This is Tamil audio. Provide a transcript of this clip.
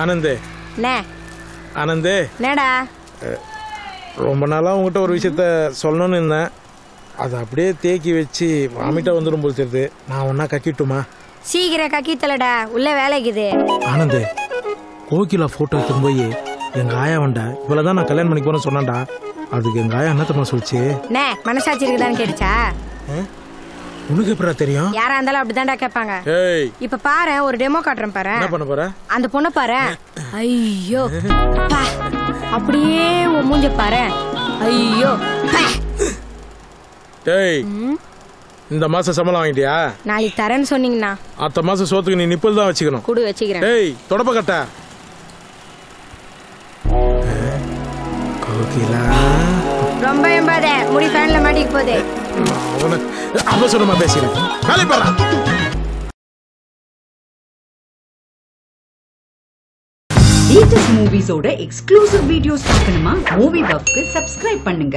ஆனந்தே. நே. ஆனந்தே. என்னடா ரொம்ப நாளாக உங்ககிட்ட ஒரு விஷயத்த சொல்லணும்னு இருந்தேன். அதை அப்படியே தேக்கி வச்சு வாமிட்டா வந்துடும் போல் தெரியுது. நான் ஒன்றா கக்கிட்டுமா? சீக்கிரம் கக்கித்தலடா. உள்ள வேலைக்குது. ஆனந்தே கோகிலா ஃபோட்டோ எடுத்துன்னு போய் எங்கள் ஆயா வண்டா இவ்வளோ தான் நான் கல்யாணம் பண்ணிக்க போறேன்னு சொன்னான்டா. அதுக்கு எங்கள் ஆயா என்ன தெரியுமா சொல்லிச்சு. நே மனசாட்சி இருக்குதான்னு கேட்டுச்சா? உனக்கு எப்படா தெரியும்? யாரா இருந்தாலும் அப்படிதான்டா கேட்பாங்க. ஏய். இப்ப பாரு ஒரு டெமோ காட்டுறேன் பாரு. என்ன பண்ண போற? அந்த பொண்ணை பாரு. ஐயோ. அப்படியே உன் மூஞ்ச பாரு. ஐயோ. ஏய் இந்த மாசம் சம்பளம் வாங்கிட்டியா? நாளைக்கு தரேன்னு சொன்னீங்கண்ணா. அடுத்த மாசம் சோத்துக்கு நீ நிப்பல் தான் வச்சுக்கணும். குடு வச்சுக்கிறேன். ஏய் தொடப்ப கட்ட. கோகிலா ரொம்ப எம்பாத முடி ஃபேன்ல மாட்டிக்க போகுது. அவன அவசரமா பேசுறேன் வேலை பாரு லேட்டஸ்ட் மூவிஸோட எக்ஸ்க்ளூசிவ் வீடியோஸ் பார்க்கணுமா? மூவி பஃப்க்கு சப்ஸ்கிரைப் பண்ணுங்க.